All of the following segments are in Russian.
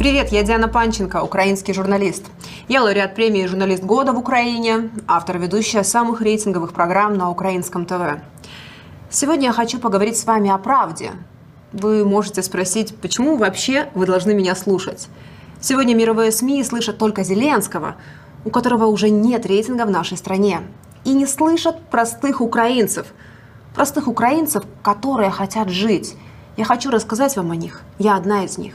Привет, я Диана Панченко, украинский журналист. Я лауреат премии «Журналист года» в Украине, автор ведущая самых рейтинговых программ на украинском ТВ. Сегодня я хочу поговорить с вами о правде. Вы можете спросить, почему вообще вы должны меня слушать? Сегодня мировые СМИ слышат только Зеленского, у которого уже нет рейтинга в нашей стране. И не слышат простых украинцев. Простых украинцев, которые хотят жить. Я хочу рассказать вам о них. Я одна из них.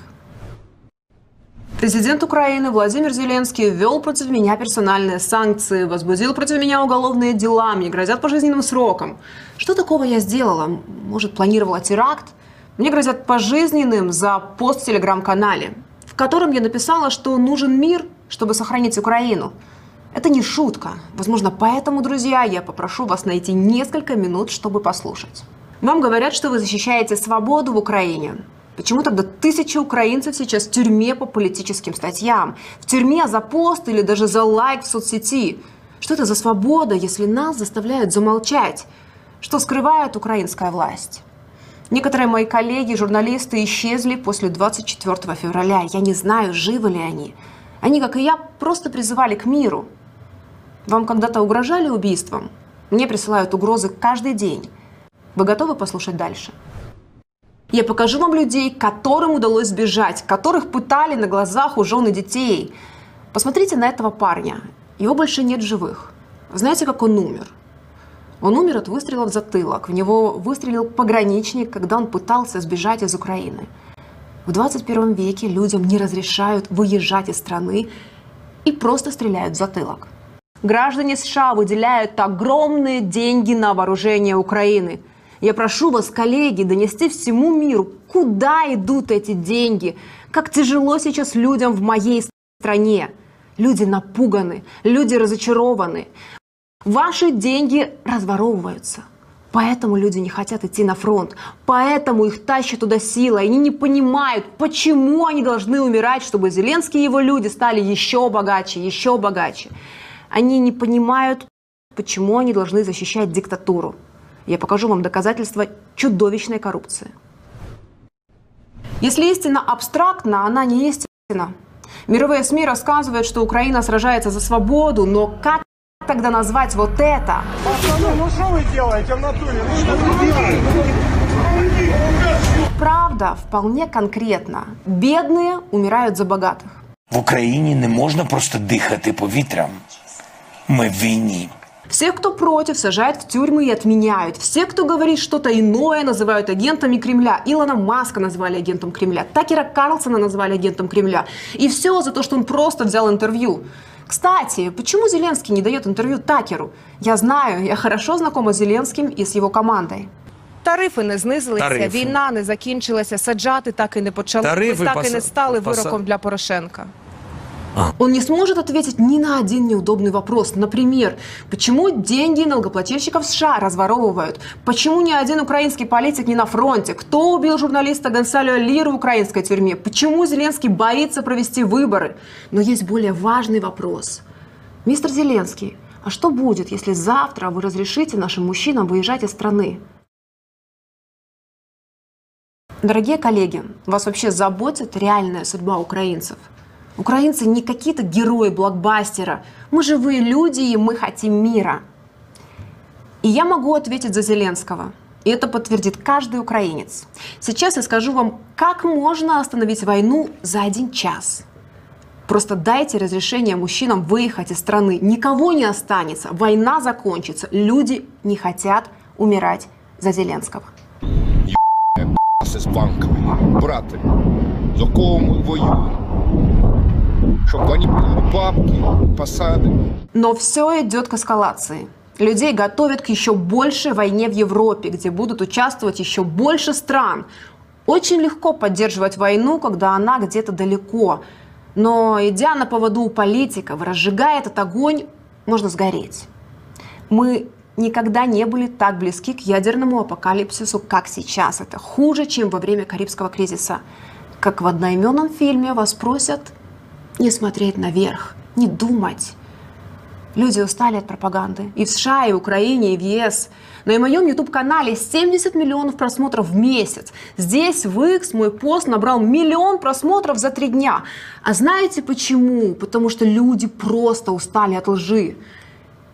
Президент Украины Владимир Зеленский ввел против меня персональные санкции, возбудил против меня уголовные дела, мне грозят пожизненным сроком. Что такого я сделала? Может, планировала теракт? Мне грозят пожизненным за пост в телеграм-канале, в котором я написала, что нужен мир, чтобы сохранить Украину. Это не шутка. Возможно, поэтому, друзья, я попрошу вас найти несколько минут, чтобы послушать. Вам говорят, что вы защищаете свободу в Украине. Почему тогда тысячи украинцев сейчас в тюрьме по политическим статьям? В тюрьме за пост или даже за лайк в соцсети? Что это за свобода, если нас заставляют замолчать? Что скрывает украинская власть? Некоторые мои коллеги, журналисты, исчезли после 24 февраля. Я не знаю, живы ли они. Они, как и я, просто призывали к миру. Вам когда-то угрожали убийством? Мне присылают угрозы каждый день. Вы готовы послушать дальше? Я покажу вам людей, которым удалось сбежать, которых пытали на глазах у жены детей. Посмотрите на этого парня. Его больше нет живых. Знаете, как он умер? Он умер от выстрела в затылок. В него выстрелил пограничник, когда он пытался сбежать из Украины. В 21 веке людям не разрешают выезжать из страны и просто стреляют в затылок. Граждане США выделяют огромные деньги на вооружение Украины – я прошу вас, коллеги, донести всему миру, куда идут эти деньги, как тяжело сейчас людям в моей стране. Люди напуганы, люди разочарованы. Ваши деньги разворовываются. Поэтому люди не хотят идти на фронт. Поэтому их тащат туда сила. Они не понимают, почему они должны умирать, чтобы Зеленский и его люди стали еще богаче, еще богаче. Они не понимают, почему они должны защищать диктатуру. Я покажу вам доказательства чудовищной коррупции. Если истина абстрактна, она не истина. Мировые СМИ рассказывают, что Украина сражается за свободу, но как тогда назвать вот это? Пацаны, ну что вы делаете в натуре? Ну что вы делаете? Правда вполне конкретно. Бедные умирают за богатых. В Україні не можна просто дихати повітрям. Ми в війні. Всех, кто против, сажают в тюрьмы и отменяют. Все, кто говорит что-то иное, называют агентами Кремля. Илона Маска назвали агентом Кремля. Такера Карлсона назвали агентом Кремля. И все за то, что он просто взял интервью. Кстати, почему Зеленский не дает интервью Такеру? Я знаю, я хорошо знакома с Зеленским и с его командой. Тарифи не знизилися, Тарифи. війна не закінчилася, саджати так і не почали. Тарифи Ви так і пос- не стали поса- вироком для Порошенка. Он не сможет ответить ни на один неудобный вопрос. Например, почему деньги налогоплательщиков США разворовывают? Почему ни один украинский политик не на фронте? Кто убил журналиста Гонсалио Лиру в украинской тюрьме? Почему Зеленский боится провести выборы? Но есть более важный вопрос. Мистер Зеленский, а что будет, если завтра вы разрешите нашим мужчинам выезжать из страны? Дорогие коллеги, вас вообще заботит реальная судьба украинцев? Украинцы не какие-то герои блокбастера. Мы живые люди, и мы хотим мира. И я могу ответить за Зеленского. И это подтвердит каждый украинец. Сейчас я скажу вам, как можно остановить войну за один час. Просто дайте разрешение мужчинам выехать из страны. Никого не останется. Война закончится. Люди не хотят умирать за Зеленского. з банками, брати, за кого ми воюємо. Щоб вони були бабки, посади. Но все идет к эскалации. Людей готовят к еще большей войне в Европе, где будут участвовать еще больше стран. Очень легко поддерживать войну, когда она где-то далеко. Но идя на поводу у политиков, разжигая этот огонь, можно сгореть. Мы никогда не были так близки к ядерному апокалипсису, как сейчас. Это хуже, чем во время Карибского кризиса. Как в одноименном фильме вас просят не смотреть наверх, не думать. Люди устали от пропаганды. И в США, и в Украине, и в ЕС. В моем YouTube-канале 70 миллионов просмотров в месяц. Здесь в X мой пост набрал миллион просмотров за три дня. А знаете почему? Потому что люди просто устали от лжи.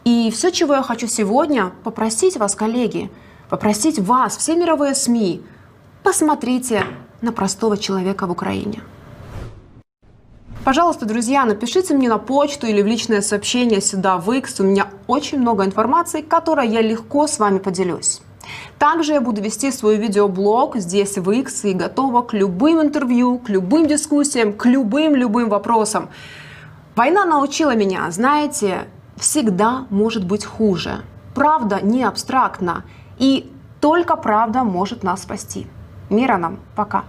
И все, чего я хочу сегодня, попросить вас, коллеги, попросить вас, все мировые СМИ, посмотрите на простого человека в Украине. Пожалуйста, друзья, напишите мне на почту или в личное сообщение сюда в X. У меня очень много информации, которой я легко с вами поделюсь. Также я буду вести свой видеоблог здесь в X и готова к любым интервью, к любым дискуссиям, к любым-любым вопросам. Война научила меня, знаете, всегда может быть хуже. Правда не абстрактна, и только правда может нас спасти. Мира нам, пока.